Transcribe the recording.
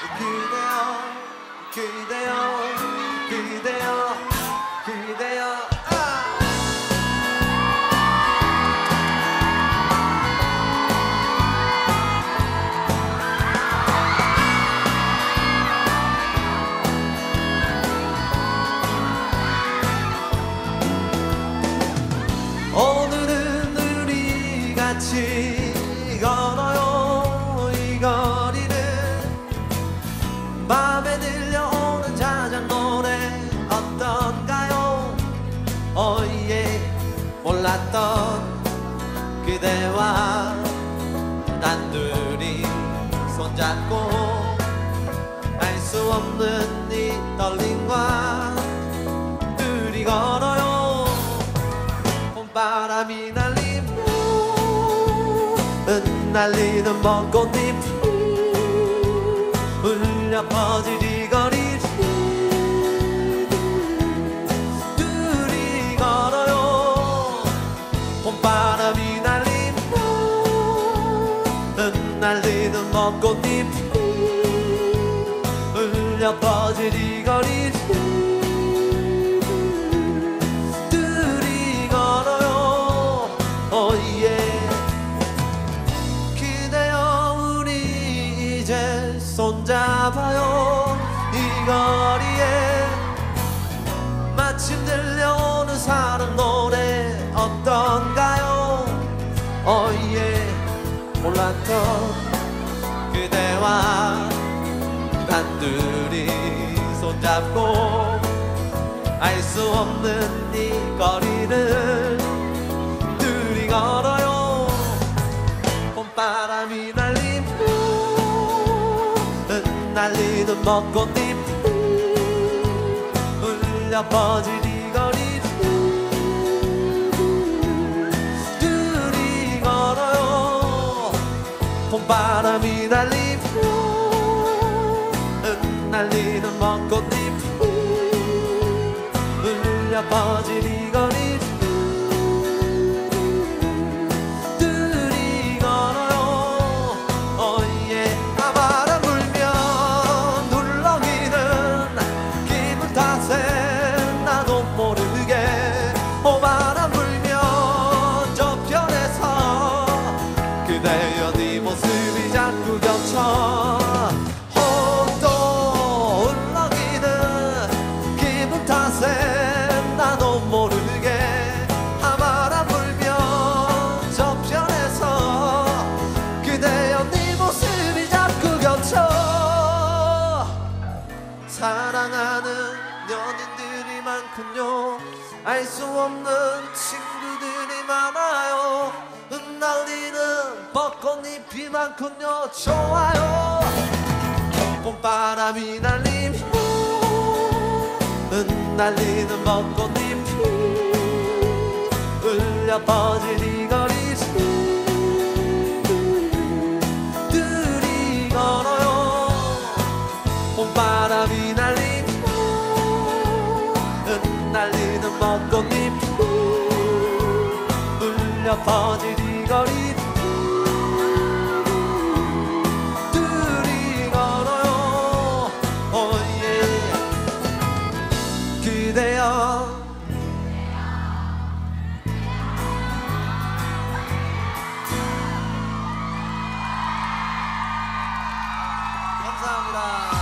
그대여 그대여 그대여 그대여 아! 오늘은 우리 같이 걸어요 맘에 들려오는 자작 노래 어떤가요? 어예 몰랐던 그대와 단둘이 손잡고 알 수 없는 이 떨림과 둘이 걸어요. 봄바람이 날리며 흩날리는 벚꽃잎 울려 퍼질 이 거리를 둘이 걸어요. 봄바람이 날리며 흩날리는 벚꽃잎 울려 퍼질 이 거리를 둘이 걸어요. 오예 우리 이제 손잡 아요. 이 거리에 마침 들려오는 사랑 노래 어떤가요? 오예 몰랐던 그대와 단둘이 손잡고 알 수 없는 이 거리를 날리는 벚꽃잎 울려 퍼질 이 거리를 둘이 걸어요. 봄바람이 날리며 흩날리는 벚꽃잎 울려 퍼질 이 거리 연인들이 많군요. 알 수 없는 친구들이 많아요. 흩날리는 벚꽃잎이 많군요. 좋아요. 봄바람이 날리며 흩날리는 벚꽃잎이 울려 퍼질 이 거리를 둘이 걸어요. 봄바람이 흩 날리는 벚꽃잎. 울려 퍼질 이 거리